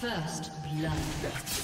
First blood.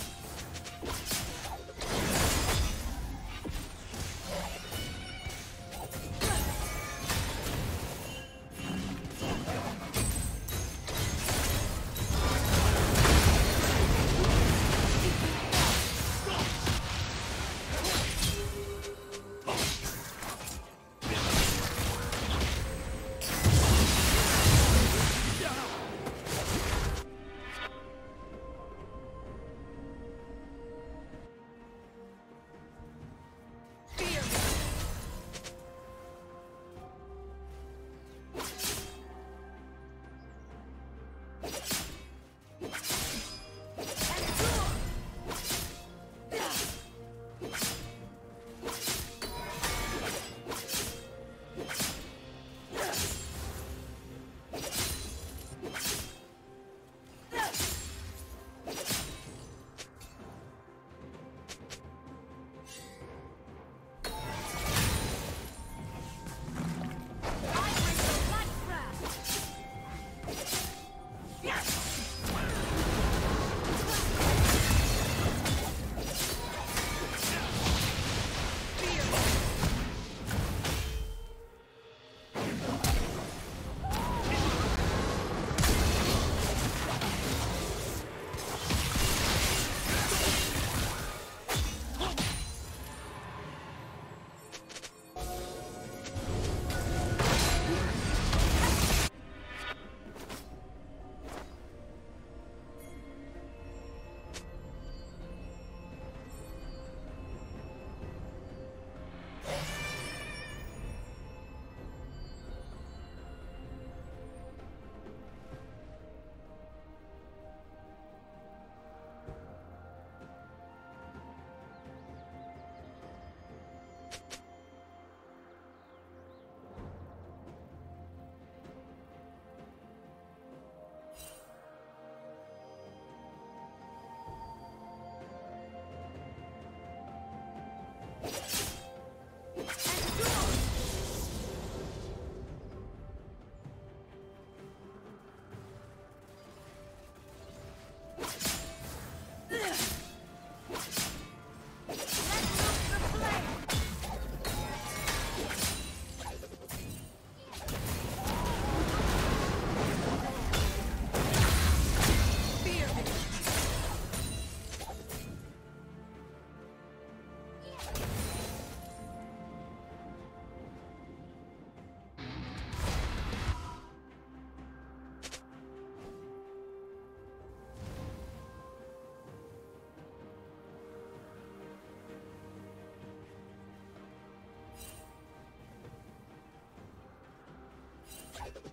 you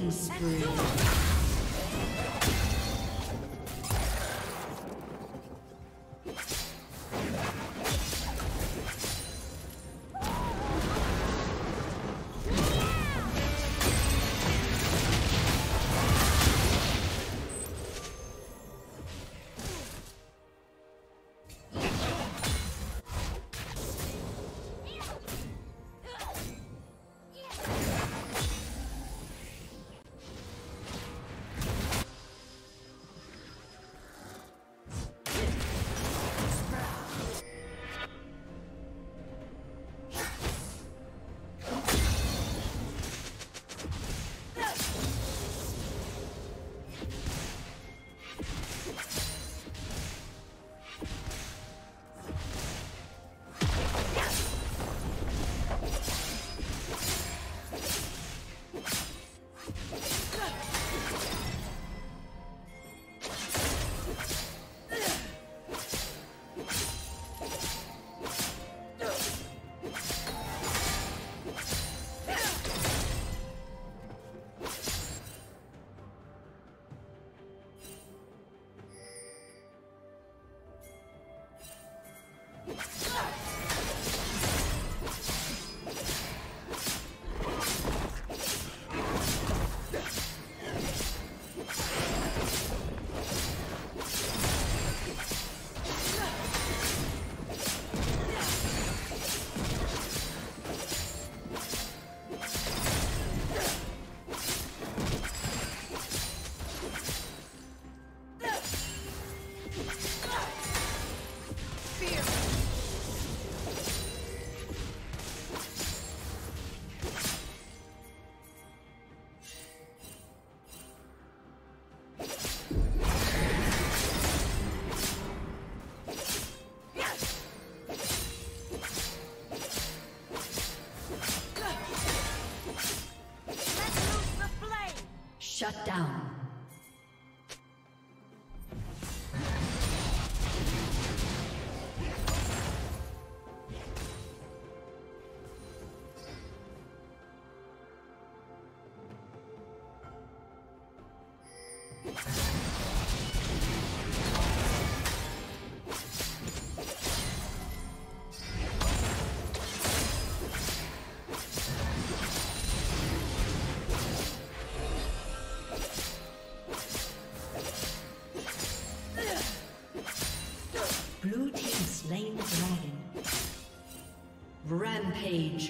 Killing spree. Rampage.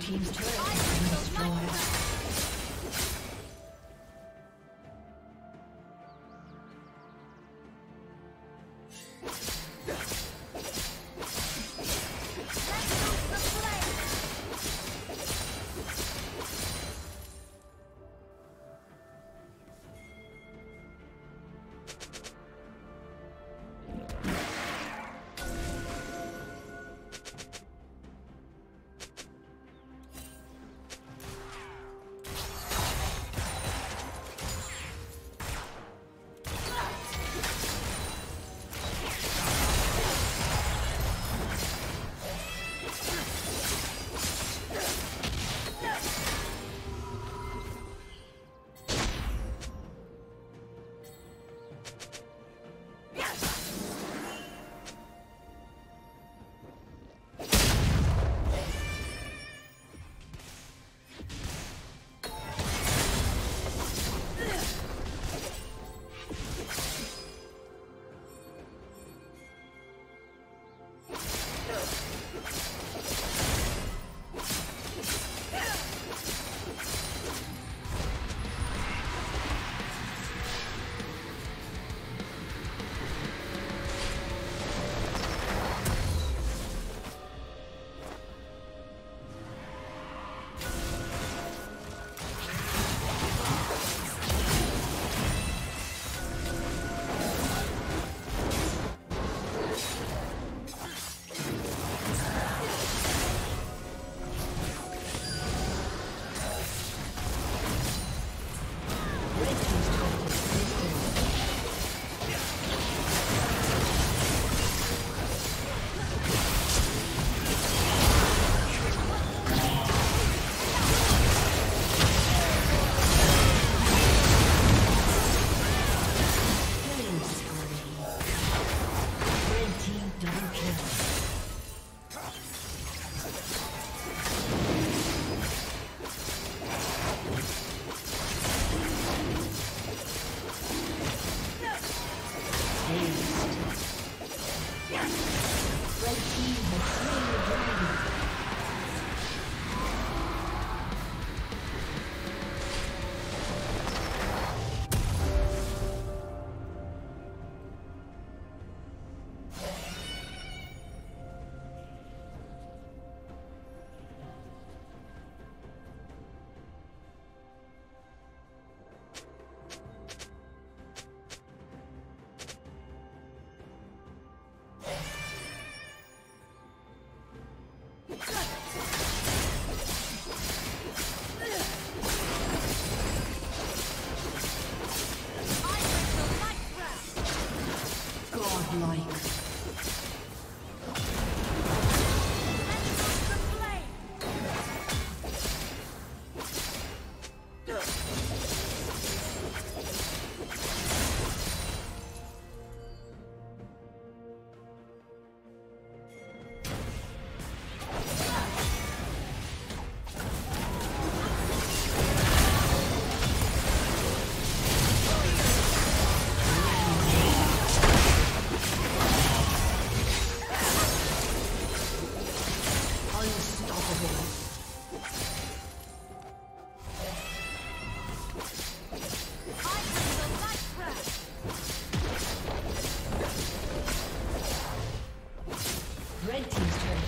Team's turret.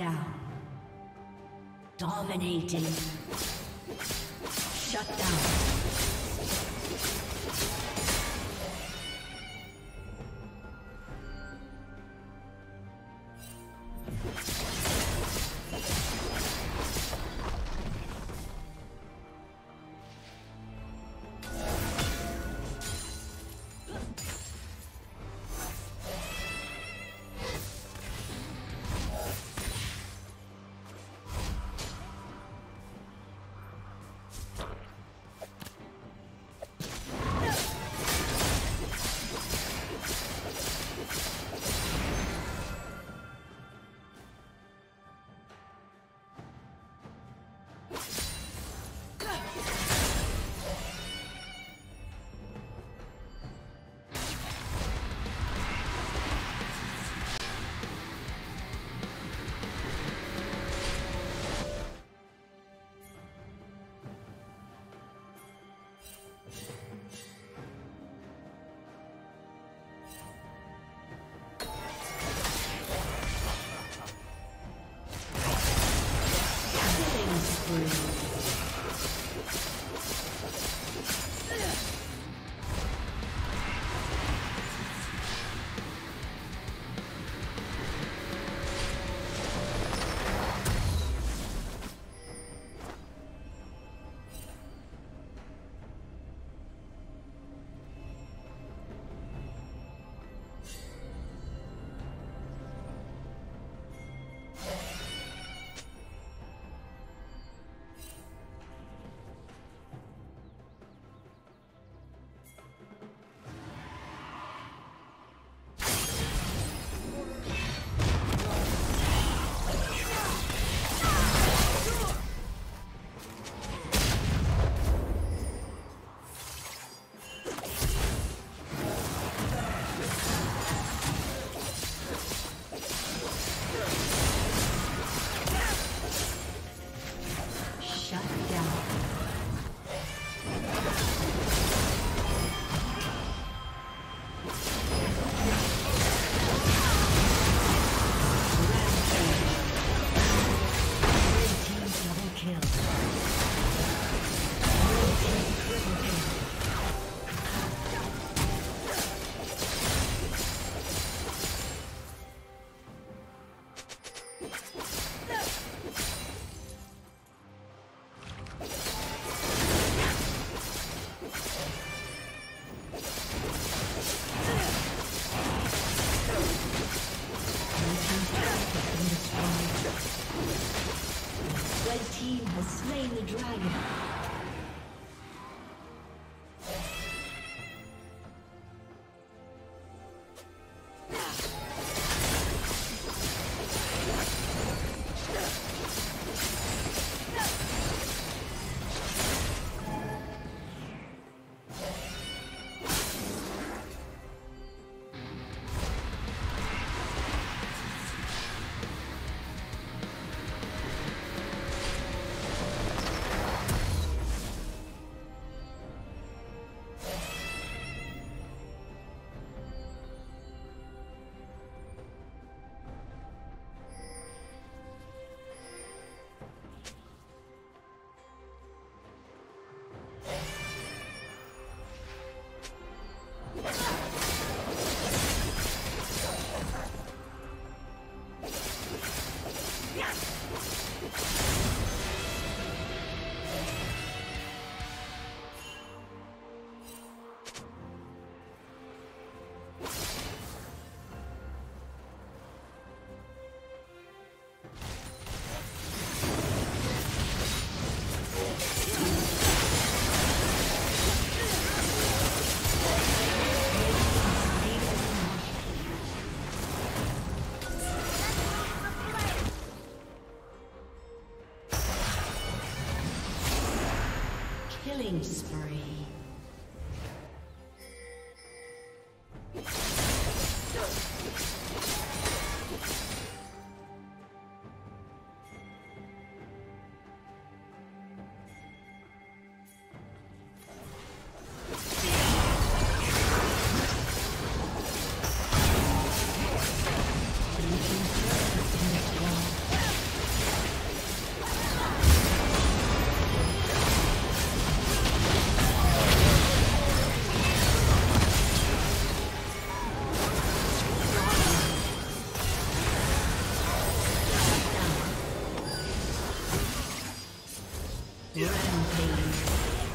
down. Dominating. Shut down. Killing spree. Rampage.